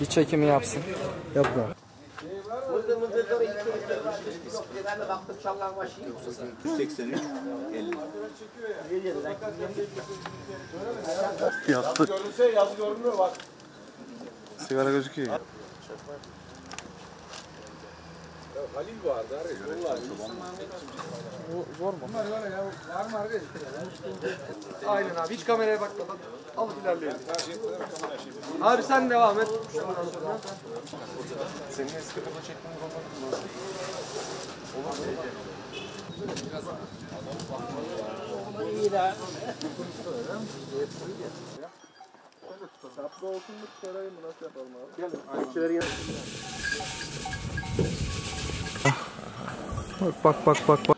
Bir çekimi yapsın. Yapma. Yastık. Sigara gözüküyor. Aynen abi hiç kameraya bakmadan alıp ilerleyelim. Abi sen devam et. Senin eski foto çektiğin foto nasıl? Bak bak bak bak. bak.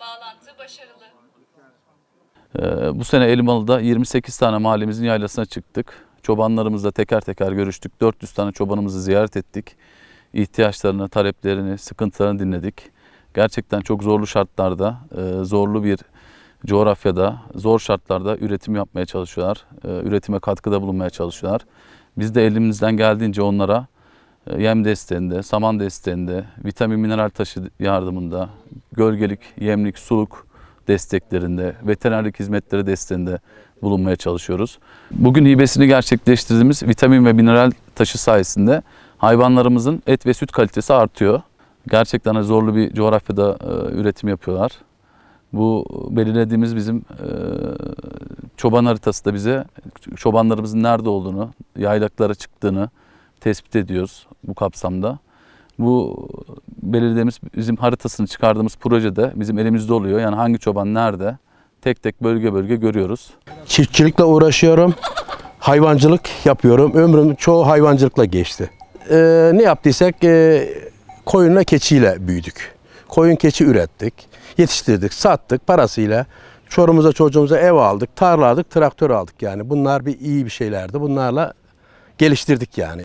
Bağlantı başarılı. Ee, Bu sene Elmalı'da 28 tane mahallemizin yaylasına çıktık. Çobanlarımızla teker teker görüştük. 400 tane çobanımızı ziyaret ettik. İhtiyaçlarını, taleplerini, sıkıntılarını dinledik. Gerçekten çok zorlu şartlarda, e, zorlu bir coğrafyada, zor şartlarda üretim yapmaya çalışıyorlar. E, Üretime katkıda bulunmaya çalışıyorlar. Biz de elimizden geldiğince onlara e, yem desteğinde, saman desteğinde, vitamin mineral taşı yardımında, gölgelik, yemlik, suluk desteklerinde, veterinerlik hizmetleri desteğinde bulunmaya çalışıyoruz. Bugün hibesini gerçekleştirdiğimiz vitamin ve mineral taşı sayesinde hayvanlarımızın et ve süt kalitesi artıyor. Gerçekten de zorlu bir coğrafyada e, üretim yapıyorlar. Bu belirlediğimiz bizim e, çoban haritası da bize çobanlarımızın nerede olduğunu, yaylaklara çıktığını tespit ediyoruz bu kapsamda. Bu belirlediğimiz bizim haritasını çıkardığımız projede bizim elimizde oluyor. Yani hangi çoban nerede tek tek bölge bölge görüyoruz. Çiftçilikle uğraşıyorum. Hayvancılık yapıyorum. Ömrüm çoğu hayvancılıkla geçti. Ee, ne yaptıysak e, koyunla keçiyle büyüdük. Koyun keçi ürettik. Yetiştirdik, sattık parasıyla. Çorumuza çocuğumuza ev aldık, tarla aldık, traktör aldık yani. Bunlar bir iyi bir şeylerdi. Bunlarla geliştirdik yani.